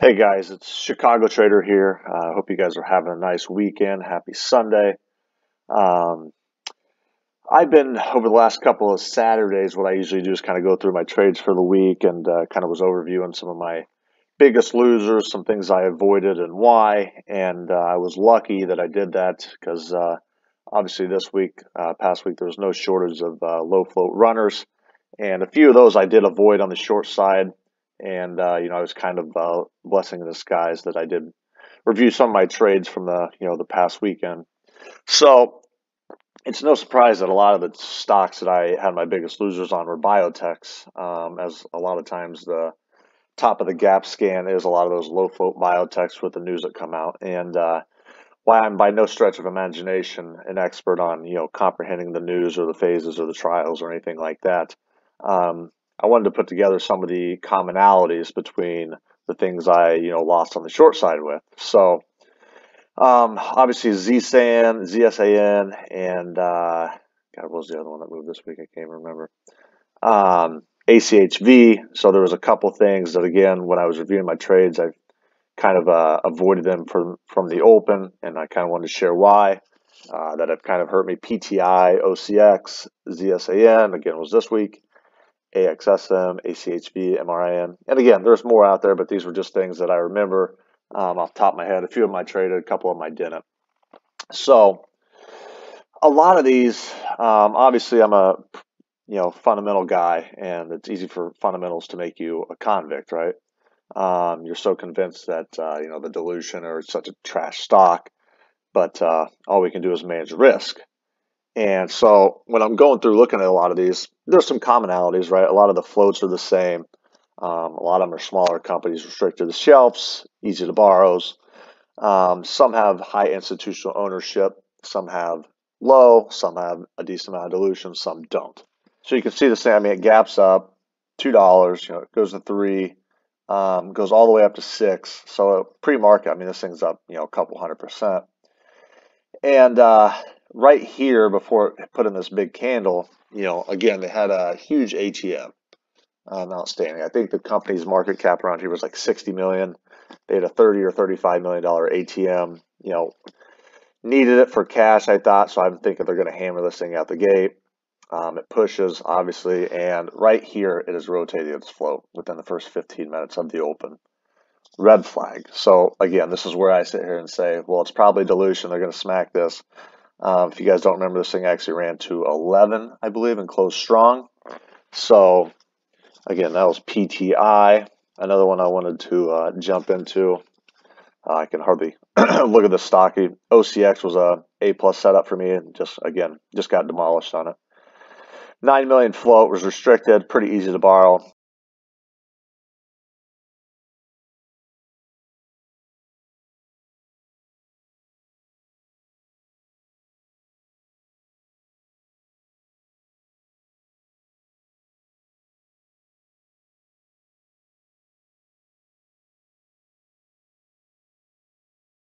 Hey guys, it's Chicago Trader here. I uh, hope you guys are having a nice weekend. Happy Sunday. Um, I've been over the last couple of Saturdays. What I usually do is kind of go through my trades for the week and uh, kind of was overviewing some of my biggest losers, some things I avoided and why. And uh, I was lucky that I did that because uh, obviously this week, uh, past week, there was no shortage of uh, low float runners, and a few of those I did avoid on the short side and uh, you know I was kind of uh, blessing in disguise that I did review some of my trades from the you know the past weekend. So it's no surprise that a lot of the stocks that I had my biggest losers on were biotechs, um, as a lot of times the top of the gap scan is a lot of those low float biotechs with the news that come out and. Uh, why I'm by no stretch of imagination an expert on you know comprehending the news or the phases or the trials or anything like that. Um, I wanted to put together some of the commonalities between the things I, you know, lost on the short side with. So, um, obviously ZSAN, ZSAN, and uh, God, what was the other one that moved this week? I can't remember. Um, ACHV. So there was a couple things that, again, when I was reviewing my trades, I kind of uh, avoided them from from the open, and I kind of wanted to share why. Uh, that have kind of hurt me. PTI, OCX, ZSAN, again, was this week. AXSM, ACHV, MRIN. And again, there's more out there, but these were just things that I remember um, off top of my head. A few of I traded, a couple of I didn't. So a lot of these, um, obviously, I'm a you know fundamental guy, and it's easy for fundamentals to make you a convict, right? Um, you're so convinced that uh, you know the dilution or such a trash stock, but uh, all we can do is manage risk. And so when I'm going through looking at a lot of these, there's some commonalities, right? A lot of the floats are the same. Um, a lot of them are smaller companies, restricted to shelves, easy to borrows. Um, some have high institutional ownership, some have low, some have a decent amount of dilution, some don't. So you can see the same. I mean, it gaps up two dollars. You know, it goes to three, um, goes all the way up to six. So pre-market, I mean, this thing's up, you know, a couple hundred percent. And uh, right here before putting this big candle, you know, again, they had a huge ATM um, outstanding. I think the company's market cap around here was like 60 million. They had a 30 or 35 million dollar ATM. You know, needed it for cash, I thought. So I'm thinking they're going to hammer this thing out the gate. Um, it pushes, obviously, and right here it is rotating its float within the first 15 minutes of the open. Red flag. So again, this is where I sit here and say, well, it's probably dilution. They're going to smack this. Um, if you guys don't remember, this thing actually ran to 11, I believe, and closed strong. So, again, that was PTI. Another one I wanted to uh, jump into. Uh, I can hardly look at the stocky. OCX was a A plus setup for me, and just again, just got demolished on it. Nine million float was restricted, pretty easy to borrow.